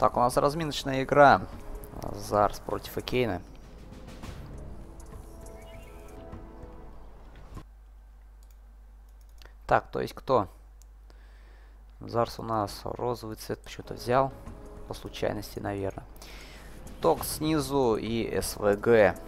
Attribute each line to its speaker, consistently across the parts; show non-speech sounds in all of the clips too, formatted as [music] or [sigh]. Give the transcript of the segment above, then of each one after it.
Speaker 1: Так, у нас разминочная игра. Зарс против Экейна. Так, то есть кто? Зарс у нас розовый цвет почему-то взял. По случайности, наверное. Ток снизу и СВГ.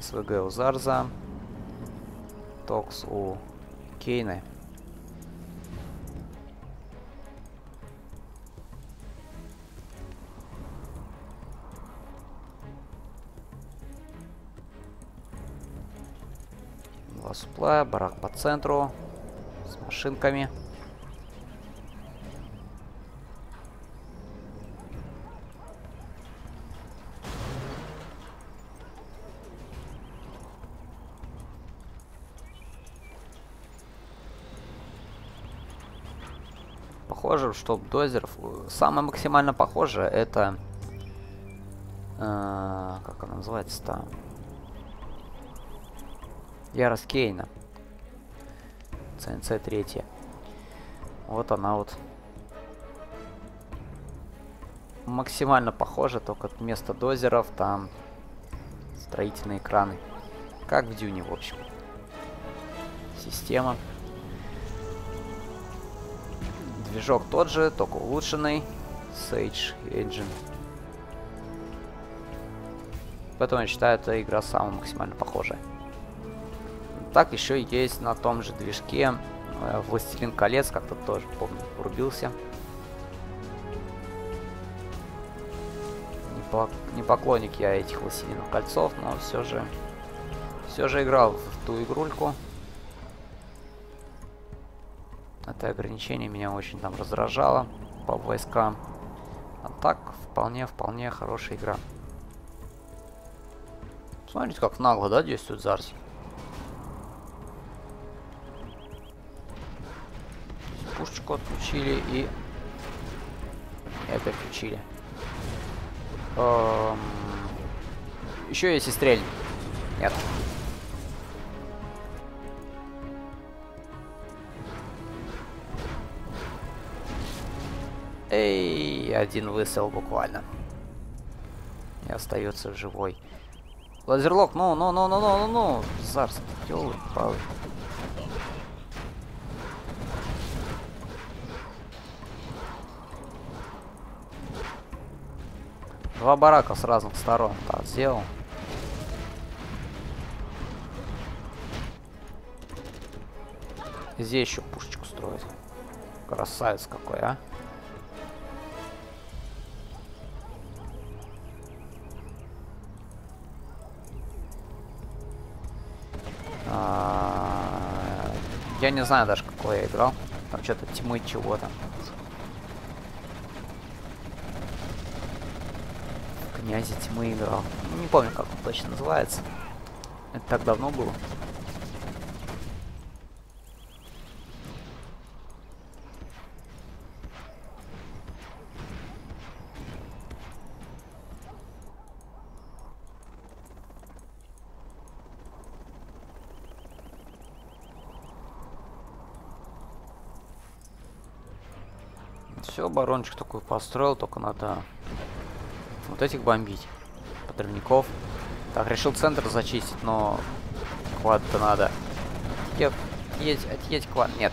Speaker 1: СВГ у Зарза. Токс у Кейна. Суплая, барак по центру. С машинками. Похоже, что дозеров... Самое максимально похожее это... Э, как она называется-то? Ярость Кейна. ЦНЦ 3. Вот она вот. Максимально похожа, только вместо дозеров там строительные краны. Как в Дюне, в общем. Система. Движок тот же, только улучшенный. Sage Engine. Поэтому я считаю, эта игра самая максимально похожая. Так, еще есть на том же движке э, Властелин колец, как-то тоже, помню, врубился. Не, по не поклонник я этих Властелинов кольцов, но все же, все же играл в ту игрульку. Это ограничение меня очень там раздражало по войскам. А так, вполне-вполне хорошая игра. Смотрите, как нагло, да, действует Зарс. Пушечку отключили и... Опять включили. Эм... Еще есть и стрельник. Нет. Эй, один выстрел буквально. И остается живой. Лазерлок, ну, ну, ну, ну, ну, ну, ну. Зарс, ёлы, палы. Два барака с разных сторон. Так, сделал. Здесь еще пушечку строит. Красавец какой, а. А, я не знаю даже, какой я играл. Там что-то тьмы чего-то. Князя тьмы играл. Не помню, как он точно называется. Это так давно было. Все, барончик такой построил, только надо вот этих бомбить. Подрывников. Так, решил центр зачистить, но квад-то надо. Отъедь, отъедь, квад. Нет.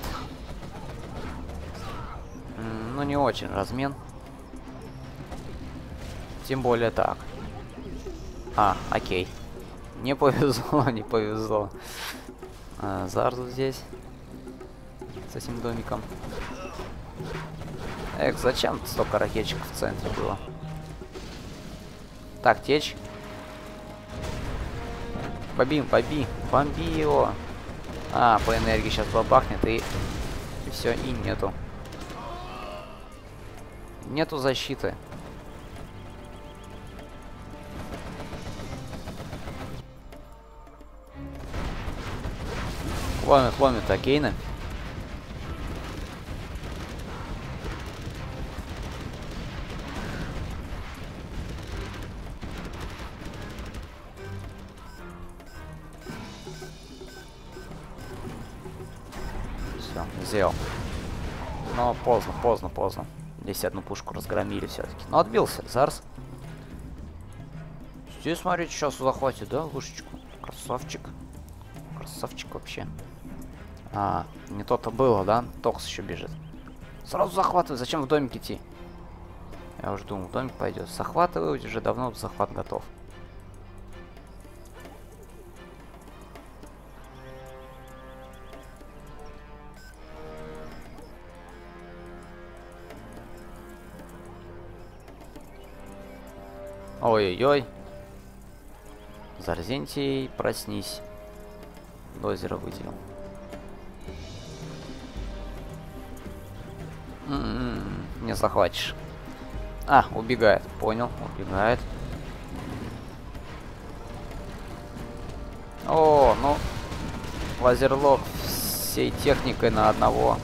Speaker 1: Ну, не очень размен. Тем более так. А, окей. Не повезло, [laughs] не повезло. А, Зарзу здесь. С этим домиком. Эх, зачем столько ракетчиков в центре было? Так, течь. Бомбим, бомби, бомби его. А, по энергии сейчас бабахнет и... И все, и нету. Нету защиты. Ломит, ломит, окейны. Все, поздно, поздно, поздно. Здесь одну пушку разгромили все-таки. Но отбился, Зарс. Здесь, смотрите, сейчас захватит, да, лужечку? Красавчик. Красавчик вообще. А, не то-то было, да? Токс еще бежит. Сразу захватывай, зачем в домик идти? Я уже думал, в домик пойдет. Захватывай, уже давно захват готов. Ой-ой-ой. Зарзентий, проснись. Дозера выделил. М м-м, -м, не захватишь. А, убегает. Понял, убегает. О, ну, лазерлок всей техникой на одного.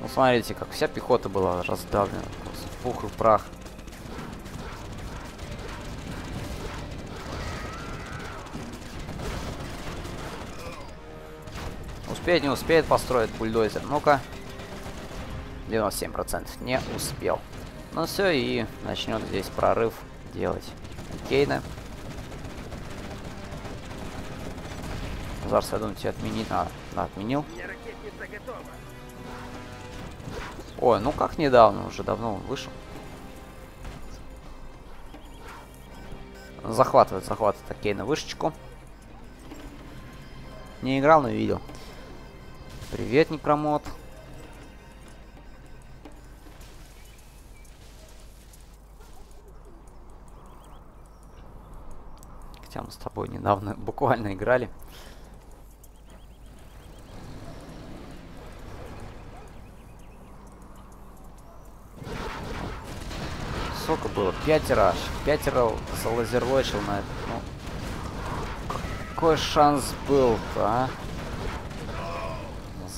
Speaker 1: Ну, смотрите, как вся пехота была раздавлена. Пух и прах. Успеет, не успеет построить бульдозер. Ну-ка. 97%. Не успел. Ну все, и начнет здесь прорыв делать. Кейна. Зарс, я думаю, тебе отменить надо. Да, отменил. Ой, ну как недавно, уже давно он вышел. Захватывает, захватывает Кейна вышечку. Не играл, но видел. Привет, Некромод. Хотя мы с тобой недавно [laughs] буквально играли. Сколько было? Пятеро. Пятеро залазерлочил на это. Ну, какой шанс был-то, а?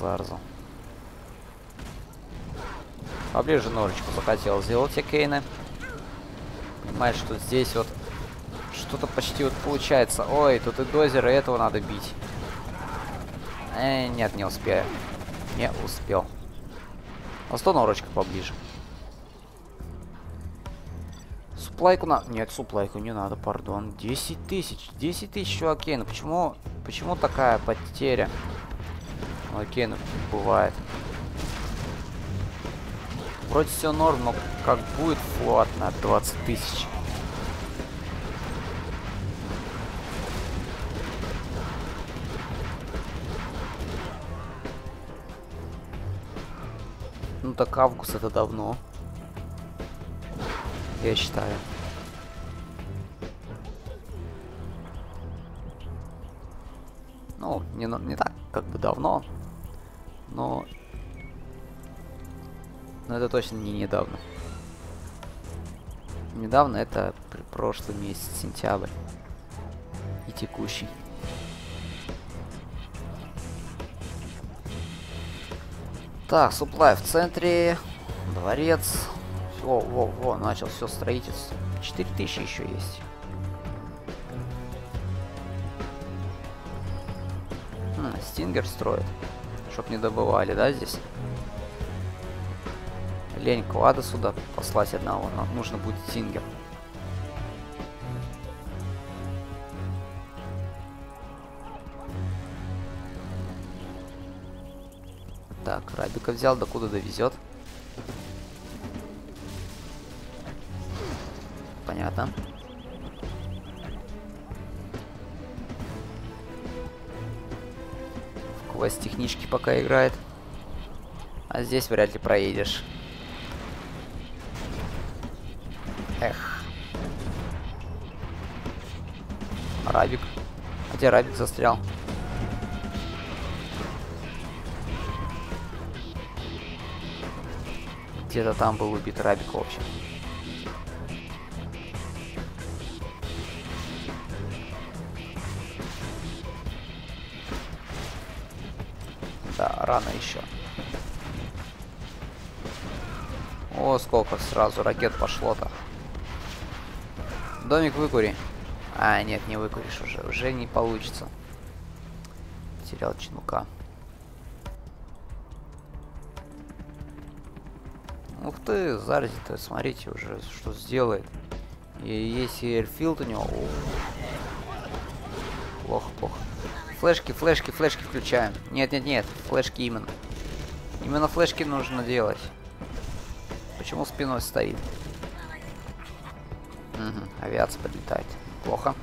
Speaker 1: Зарзу. Поближе норочку захотел сделать я Кейна. Понимаешь, что здесь вот что-то почти вот получается. Ой, тут и дозер, и этого надо бить. Э, нет, не успею. Не успел. А сто норочка поближе. Суплайку на... Нет, суплайку не надо, пардон. 10 тысяч. 10 тысяч, чуваки. Ну почему... Почему такая потеря? Окей, ну бывает. Вроде все норм, но как будет флот на 20 тысяч? Ну так август это давно. Я считаю. Ну, не, не так как бы давно. Но... Но это точно не недавно. Недавно это прошлый месяц, сентябрь. И текущий. Так, суплай в центре. Дворец. Во, во, во, начал все строительство. 4000 еще есть. А, Стингер строит. Чтоб не добывали, да, здесь? Лень клада сюда послать одного. Нам нужно будет Стингер. Так, Рабика взял, докуда довезет. Понятно. В квест технички пока играет. А здесь вряд ли проедешь. Эх. Рабик. А где Рабик застрял? Где-то там был убит Рабик, в общем. Да, рано еще. О, сколько сразу ракет пошло-то. Домик выкури. А, нет, не выкуришь уже. Уже не получится. Потерял чинука. Ух ты, Зарзи-то, смотрите уже, что сделает. И если Эрфилд у него... Плохо, плохо. Флешки, флешки, флешки включаем. Нет, нет, нет, флешки именно. Именно флешки нужно делать. Почему спиной стоит? Угу, авиация подлетает. Плохо.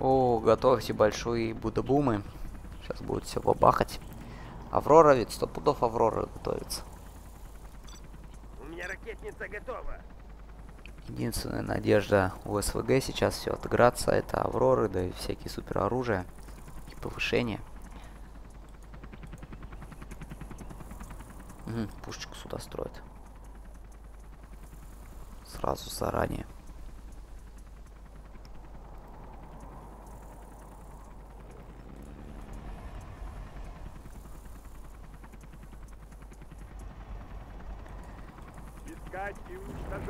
Speaker 1: О, готовьте большие будабумы. Сейчас будет все бабахать. Аврора ведь, сто пудов Аврора готовится.
Speaker 2: У меня ракетница готова.
Speaker 1: Единственная надежда у СВГ сейчас все отыграться, это Авроры, да и всякие супероружия и повышения. Угу, пушечку сюда строят. Сразу заранее.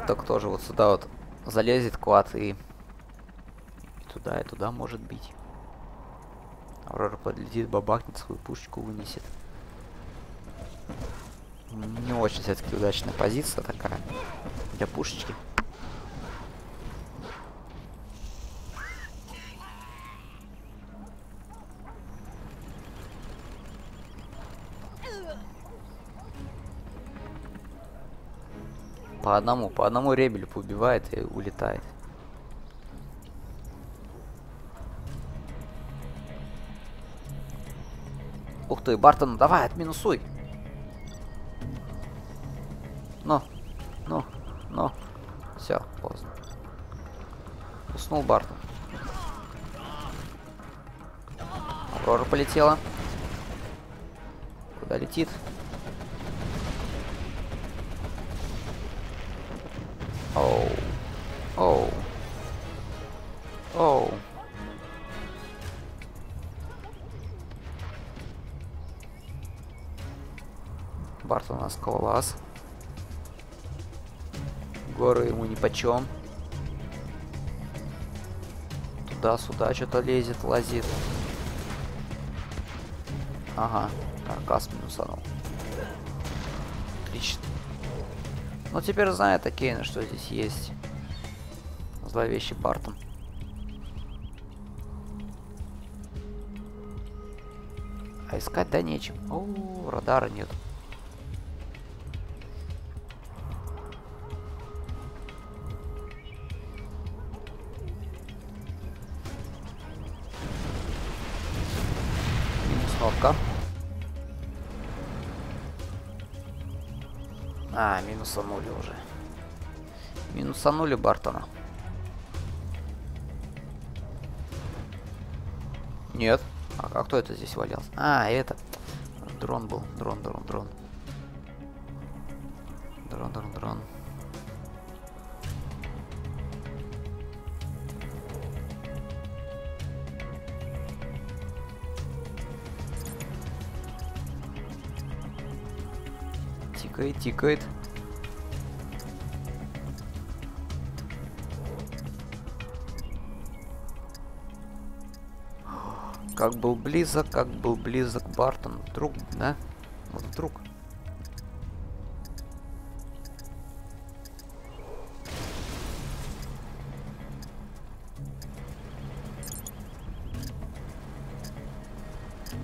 Speaker 1: Так тоже вот сюда вот залезет квад и... и туда, и туда может бить. Аврора подлетит, бабахнет, свою пушечку вынесет. Не очень все-таки удачная позиция такая для пушечки. По одному, по одному ребелю поубивает и улетает. Ух ты, Бартон, давай, отминусуй. Ну, ну, ну. Все, поздно. Уснул Бартон. Аврора полетела. Куда летит? Оу. Оу. Оу. Барт у нас ковалас. Горы ему ни почем. Туда-сюда что-то лезет, лазит. Ага, каркас минусанул. Отлично. Ну теперь знает Кейна, что здесь есть. Зловещий Бартон. А искать да нечем. О, радара нет. Минусанули уже. Минусанули Бартона. Нет. А, а кто это здесь валялся? А, это. Дрон был. Дрон, дрон, дрон. Дрон, дрон, дрон. Тикает, тикает. Как был близок, как был близок Бартон. Вдруг, да? Вот вдруг.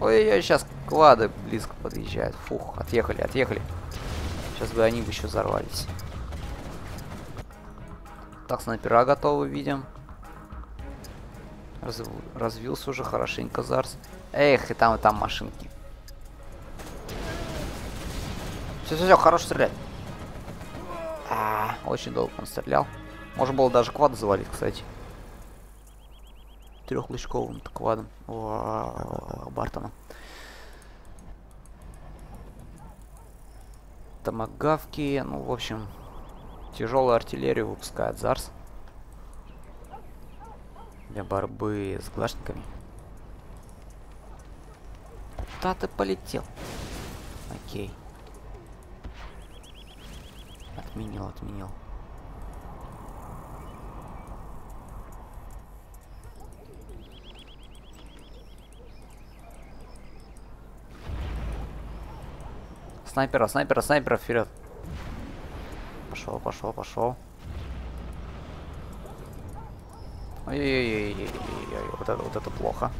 Speaker 1: Ой-ой-ой, сейчас клады близко подъезжают. Фух, отъехали, отъехали. Сейчас бы они бы еще взорвались. Так, снайпера готовы, видим. Раз... Развился уже хорошенько Зарс. Эх, и там, и там машинки. Все, все, все, хорош стрелять. А, очень долго он стрелял. Можно было даже квад завалить, кстати. Трехлычковым квадом. О, Бартона. Томагавки, ну, в общем, тяжелую артиллерию выпускает Зарс для борьбы с глашниками. Куда ты полетел? Окей. Отменил, отменил. Снайпера, снайпера, снайпера вперед. Пошел, пошел, пошел. Ой-ой-ой, вот это, вот это плохо.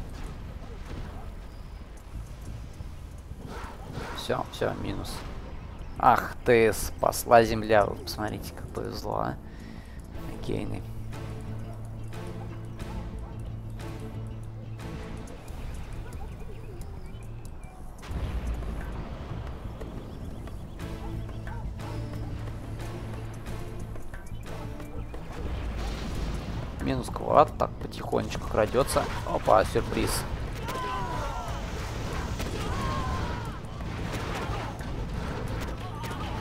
Speaker 1: Все, все, минус. Ах ты, спасла земля. Посмотрите, как повезло, а. Гейны. Минус квад. Так, потихонечку крадется. Опа, сюрприз.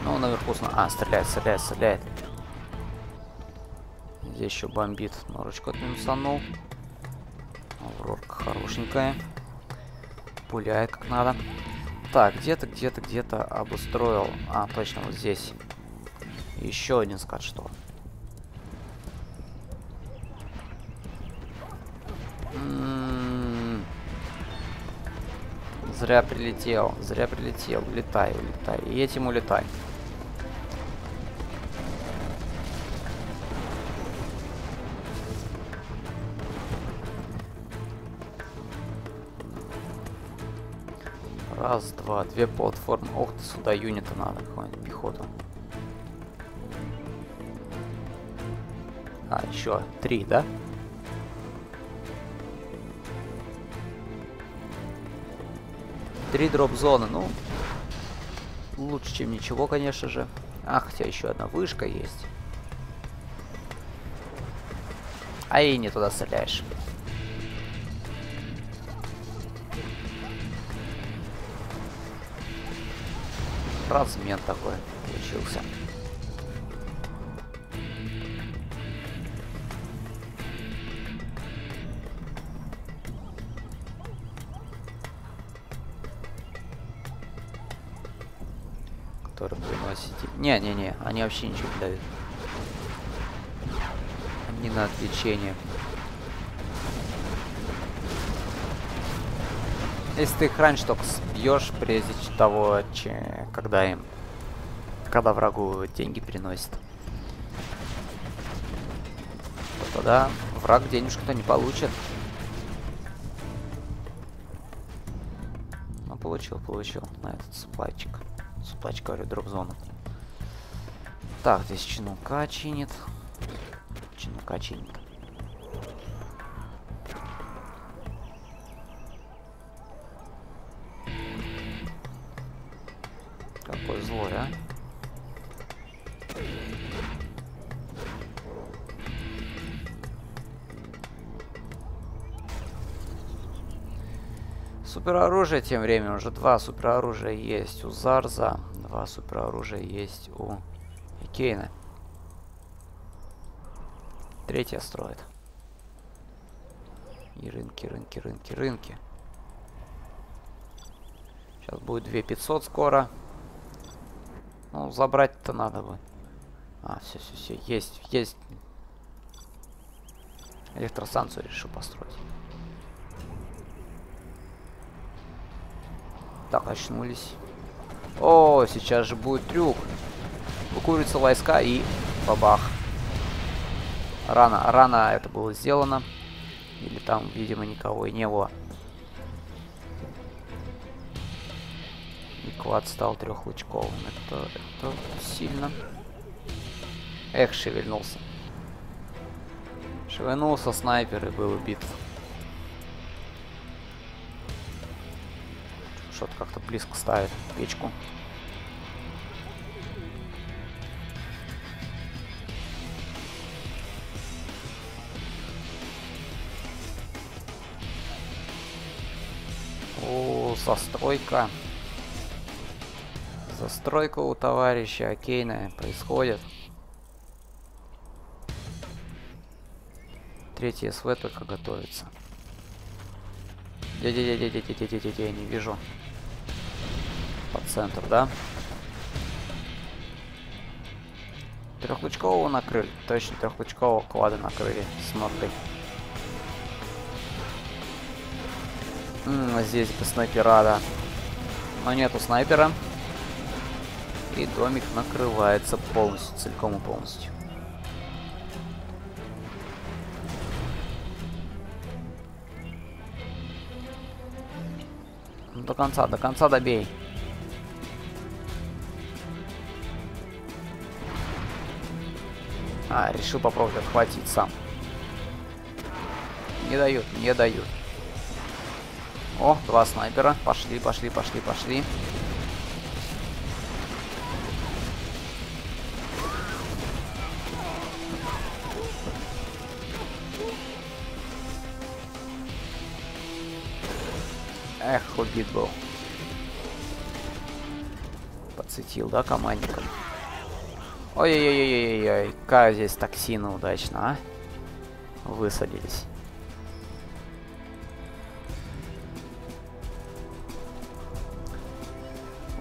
Speaker 1: Ну, наверху... А, стреляет, стреляет, стреляет. Здесь еще бомбит. Норочку отминусанул. Аврорка хорошенькая. Пуляет как надо. Так, где-то, где-то, где-то обустроил. А, точно, вот здесь. Еще один скат, что? Зря прилетел, зря прилетел. Улетай, улетай. И этим улетай. Раз, два, две платформы. Ох ты, сюда юнита надо, какую-нибудь пехоту. А, еще три, да? Три дроп-зоны, ну... Лучше, чем ничего, конечно же. А, хотя еще одна вышка есть. А и не туда стреляешь. размен такой получился. Не-не-не, они вообще ничего не дают. Они на отвлечение. Если ты их раньше только сбьешь, прежде того, че, когда им, когда врагу деньги приносит, то тогда враг денежку-то не получит. Ну, получил, получил на этот суплайчик. Суплайчик, говорю, дроп-зону. Так, здесь чинука чинит. Чинука чинит. Супероружие тем временем уже два супероружия есть у Зарза, два супероружия есть у Кейна. Третья строит. И рынки, рынки, рынки, рынки. Сейчас будет 2500 скоро. Ну, забрать-то надо бы. А, все, все, все. Есть, есть. Электростанцию решил построить. Так, очнулись. О, сейчас же будет трюк. Выкуриваются войска и бабах. Рано, рано это было сделано. Или там, видимо, никого и не было. Квад стал трехлучковым. Это, это сильно. Эх, шевельнулся. Шевельнулся снайпер и был убит. Что-то как-то близко ставит печку. Застройка. Застройка у товарища Окейна происходит. Третий СВ только готовится. Де-де-де-де-де-де-де-де-де, не вижу по центру, да? Трехлучкового накрыли. Точно трехлучкового клада накрыли с М -м, здесь бы снайпера, да. Но нету снайпера. И домик накрывается полностью, целиком и полностью. До конца, до конца добей. А, решил попробовать отхватить сам. Не дают, не дают. О, два снайпера. Пошли, пошли, пошли, пошли. Эх, убит был. Подсветил, да, командником? Ой-ой-ой-ой-ой, как здесь токсины удачно, а? Высадились.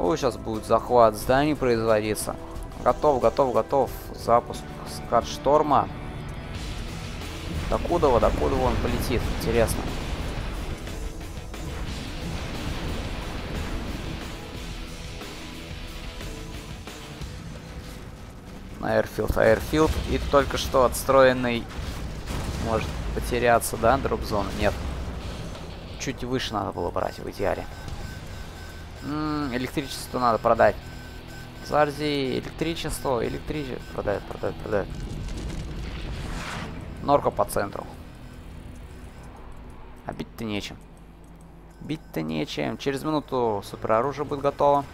Speaker 1: О, сейчас будет захват зданий производиться. Готов, готов, готов. Запуск скат шторма. Докуда, докуда он полетит? Интересно. на Airfield. Airfield и только что отстроенный может потеряться, да, дроп-зона? Нет. Чуть выше надо было брать в идеале. М -м, электричество надо продать. Зарзи, электричество, электричество. Продает, продает, продает. Норка по центру. А бить-то нечем. Бить-то нечем. Через минуту супероружие будет готово.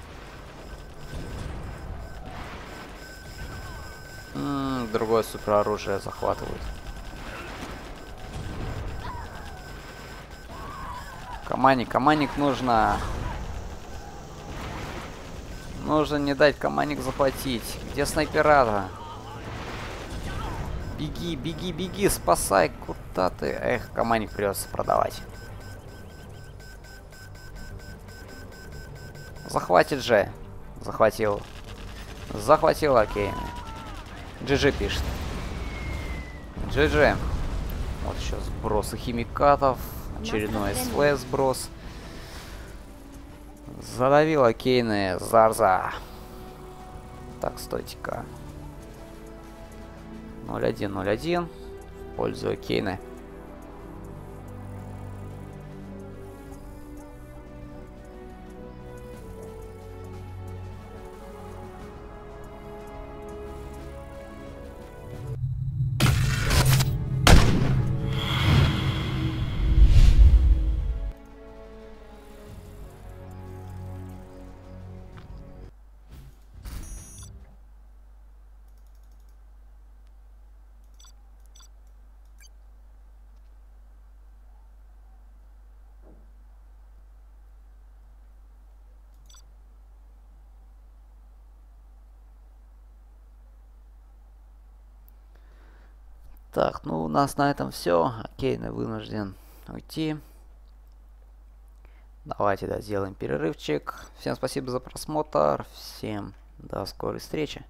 Speaker 1: другое супероружие захватывают. Командник, командник нужно... Нужно не дать командник захватить. Где снайпера-то? Беги, беги, беги, спасай. Куда ты? Эх, командник придется продавать. Захватит же. Захватил. Захватил, окей. GG пишет. GG. Вот сейчас сбросы химикатов. Очередной СВ сброс. Задавила Кейны Зарза. Так, стойте-ка. 0-1-0-1. Пользую Кейны. Так, ну у нас на этом все. Кейна вынужден уйти. Давайте, да, сделаем перерывчик. Всем спасибо за просмотр. Всем до скорой встречи.